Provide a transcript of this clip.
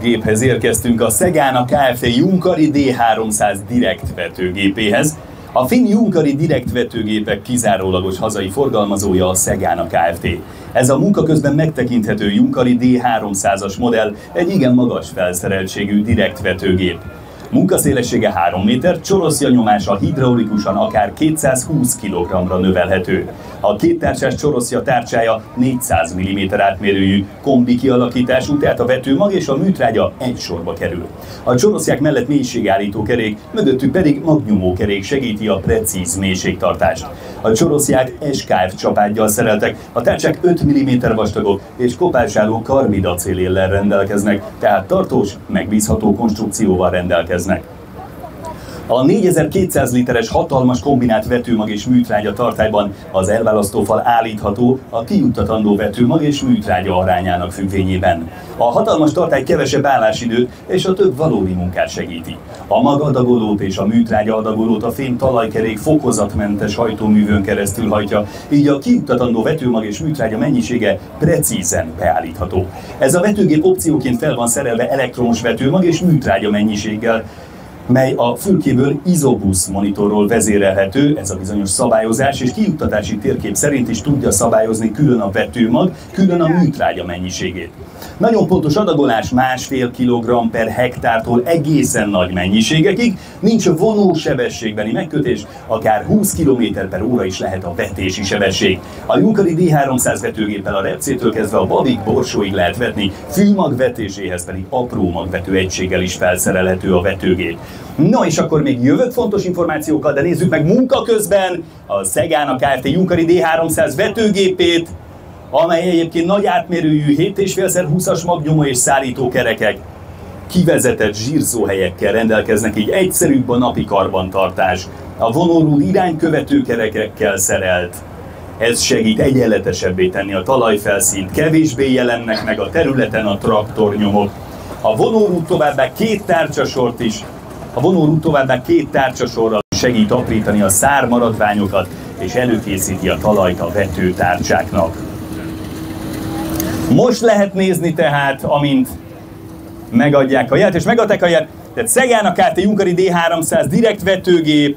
Géphez érkeztünk a Szegán Kft. Junkari D300 direkt vetőgépéhez. A finn Junkari direkt vetőgépek kizárólagos hazai forgalmazója a Szegán Kft. Ez a munka közben megtekinthető Junkari D300-as modell egy igen magas felszereltségű direkt vetőgép. Munkaszélessége 3 méter, csoroszja nyomása hidraulikusan akár 220 kg-ra növelhető. A kéttárcsás csoroszja tárcsája 400 mm átmérőjű kombi kialakítású, tehát a vetőmag és a műtrágya egy sorba kerül. A csoroszják mellett mélységállító kerék, mögöttük pedig magnyomó kerék segíti a precíz mélységtartást. A csoroszják SKF csapádgyal szereltek, a tárcsák 5 mm vastagok és kopásáló karmidacéléllel rendelkeznek, tehát tartós, megbízható konstrukcióval rendelkeznek. isn't it? A 4200 literes hatalmas kombinált vetőmag és műtrágya tartályban az elválasztófal állítható a kijuttatandó vetőmag és műtrágya arányának függvényében. A hatalmas tartály kevesebb állásidőt és a több valódi munkát segíti. A magadagolót és a műtrágya adagolót a fém talajkerék fokozatmentes hajtóművön keresztül hajtja, így a kijuttatandó vetőmag és műtrágya mennyisége precízen beállítható. Ez a vetőgép opcióként fel van szerelve elektromos vetőmag és műtrágya mennyiséggel, mely a fülkéből izobusz monitorról vezérelhető, ez a bizonyos szabályozás, és kijuttatási térkép szerint is tudja szabályozni külön a vetőmag, külön a műtrágya mennyiségét. Nagyon pontos adagolás másfél kilogramm per hektártól egészen nagy mennyiségekig, nincs vonósebességbeli megkötés, akár 20 km per óra is lehet a vetési sebesség. A Junkari D300 vetőgéppel a repcétől kezdve a babik borsóig lehet vetni, fűmag vetéséhez pedig apró magvető egységgel is felszerelhető a vetőgép. No és akkor még jövök fontos információkkal, de nézzük meg munka közben a Szegán a Kft. Junkari D300 vetőgépét, amely egyébként nagy átmérőjű 7,5x20-as magnyomó és szállító kerekek, kivezetett zsírzóhelyekkel rendelkeznek, így egyszerűbb a napi karbantartás. A vonórúd iránykövető kerekekkel szerelt. Ez segít egyenletesebbé tenni a talajfelszínt, kevésbé jelennek meg a területen a traktornyomok. A vonórúd továbbá két tárcsasort is, a vonórúd továbbá két tárcsasorral segít aprítani a szármaradványokat, és előkészíti a talajt a vetőtárcsáknak. Most lehet nézni tehát, amint megadják a jelt, és megadták a jelt, tehát Szegán a KT Junkari D300 direkt vetőgép,